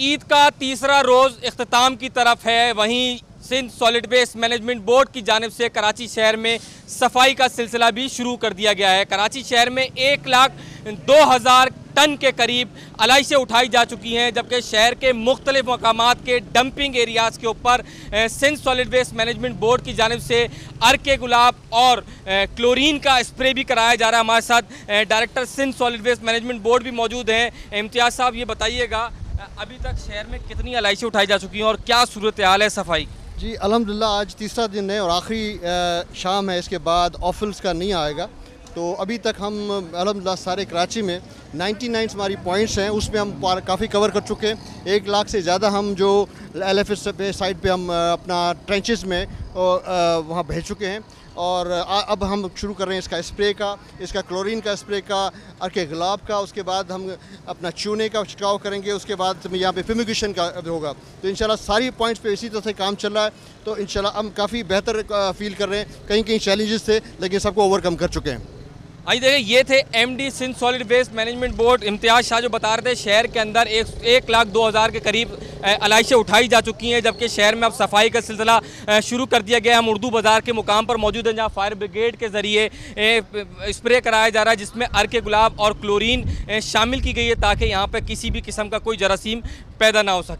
ईद का तीसरा रोज़ अख्ताम की तरफ़ है। वहीं Sindh solid waste management board की जानब से कराची शहर में सफ़ाई का सिलसिला भी शुरू कर दिया गया है। कराची शहर में एक लाख दो हज़ार टन के करीब अलाइशें उठाई जा चुकी हैं, जबकि शहर के मुख्तलिफ़ मकाम के डंपिंग एरियाज़ के ऊपर Sindh solid waste management board की जानब से अर्क गुलाब और क्लोरीन का स्प्रे भी कराया जा रहा है। हमारे साथ director Sindh solid waste management board भी मौजूद हैं। इम्तियाज़ साहब, ये बताइएगा अभी तक शहर में कितनी अलाइशी उठाई जा चुकी हैं और क्या सूरत हाल है सफ़ाई जी अलहमदिल्ला आज तीसरा दिन है और आखिरी शाम है, इसके बाद ऑफिल्स का नहीं आएगा। तो अभी तक हम अलहमदिल्ला सारे कराची में 99 हमारी पॉइंट्स हैं, उसमें हम काफ़ी कवर कर चुके हैं। एक लाख से ज़्यादा हम जो एल एफ़ पे साइड पे हम अपना ट्रेंचेस में वहाँ भेज चुके हैं। और अब हम शुरू कर रहे हैं इसका स्प्रे का, इसका क्लोरीन का स्प्रे का अर्के गुलाब का, उसके बाद हम अपना चूने का छिड़काव करेंगे, उसके बाद यहाँ पे फिमिगेशन का होगा। तो इंशाल्लाह सारी पॉइंट्स पे इसी तरह से काम चल रहा है। तो इंशाल्लाह हम काफ़ी बेहतर फील कर रहे हैं। कहीं कहीं चैलेंजेस थे, लेकिन सबको ओवरकम कर चुके हैं। आइए देखिए ये थे MD Sindh solid waste management board Imtiaz Shah जो बता रहे थे, शहर के अंदर एक एक लाख दो हज़ार के करीब अलाइशें उठाई जा चुकी हैं, जबकि शहर में अब सफ़ाई का सिलसिला शुरू कर दिया गया है। हम उर्दू बाज़ार के मुकाम पर मौजूद हैं, जहाँ फायर ब्रिगेड के ज़रिए स्प्रे कराया जा रहा है, जिसमें अर्क गुलाब और क्लोरीन शामिल की गई है, ताकि यहाँ पर किसी भी किस्म का कोई जरासीम पैदा ना हो सके।